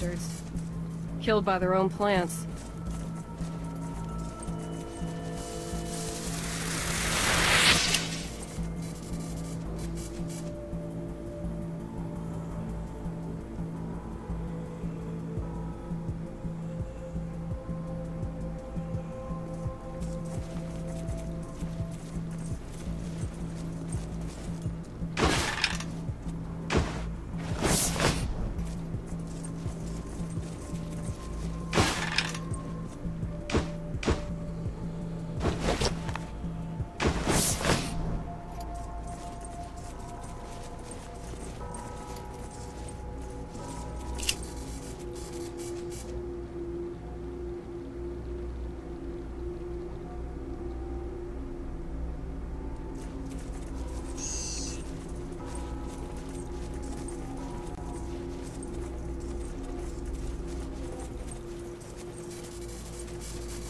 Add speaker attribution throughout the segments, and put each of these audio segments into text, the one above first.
Speaker 1: bastards. Killed by their own plants.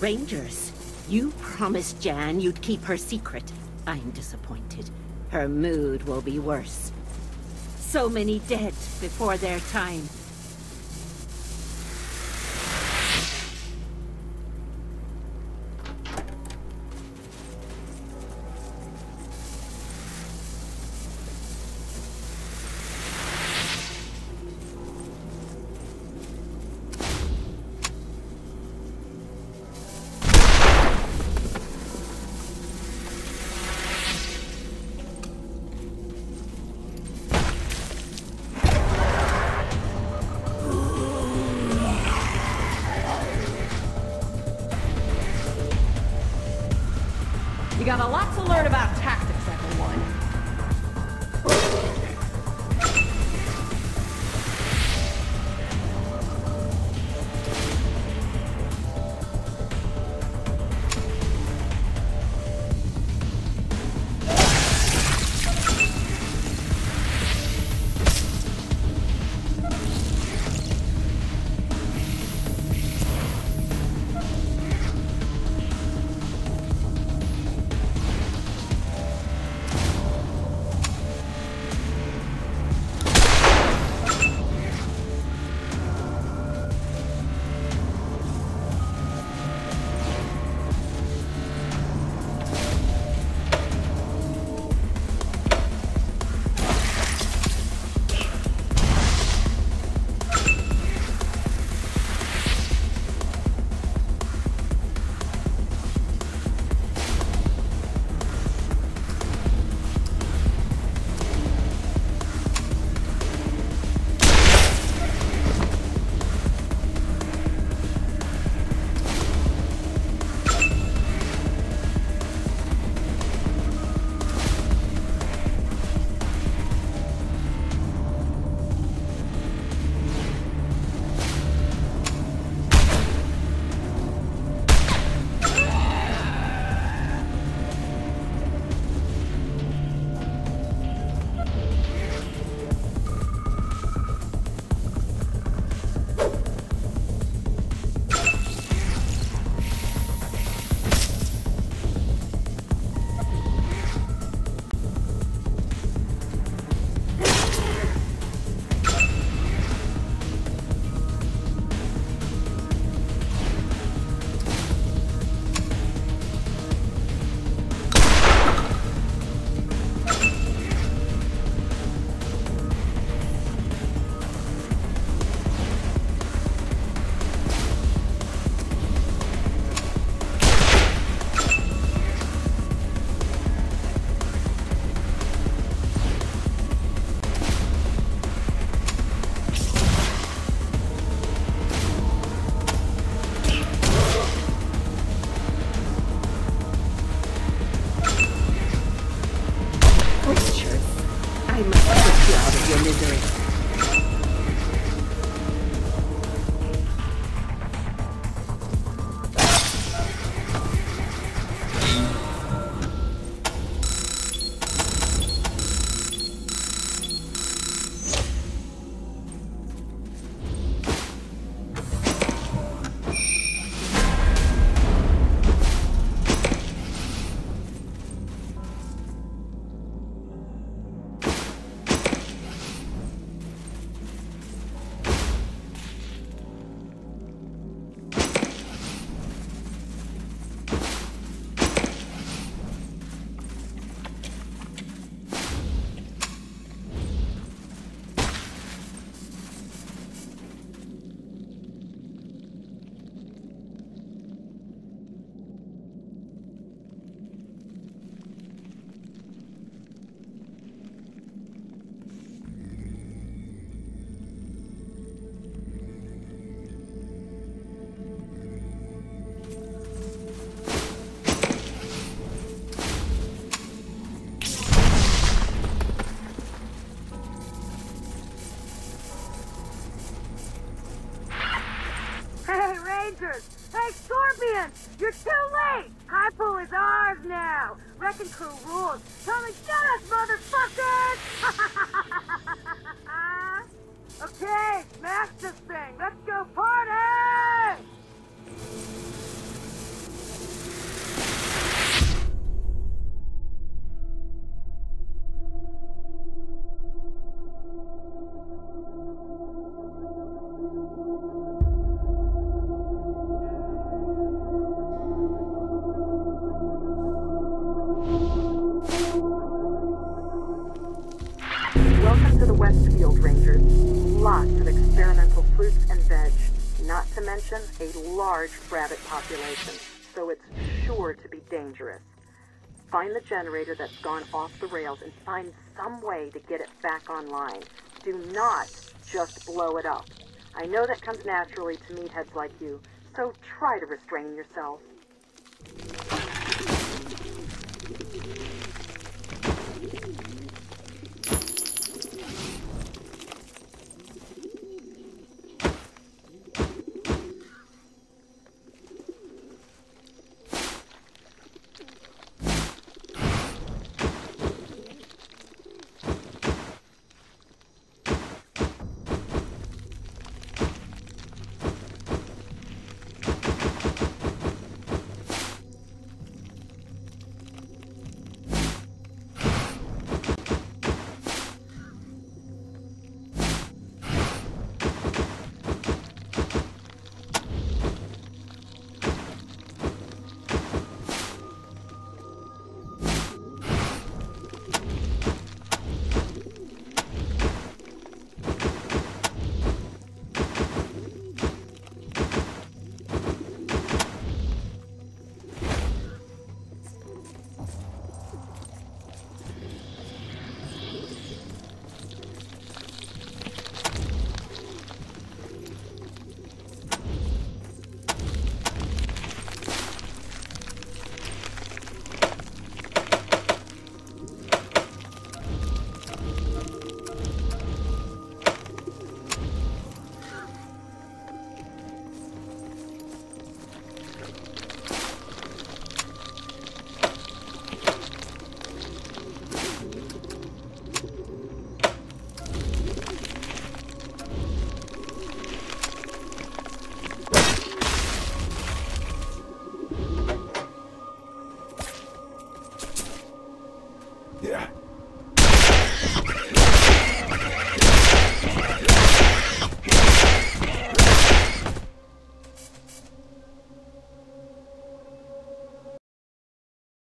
Speaker 2: Rangers, you promised Jan you'd keep her secret. I'm disappointed. Her mood will be worse. So many dead before their time.
Speaker 1: Got a lot doing. Late! Highpool is ours now! Wrecking crew rules! Come and get us, motherfuckers! okay, smash this thing! Let's go party!
Speaker 3: Mention a large rabbit population, so it's sure to be dangerous. Find the generator that's gone off the rails and find some way to get it back online. Do not just blow it up. I know that comes naturally to meatheads like you, so try to restrain yourself.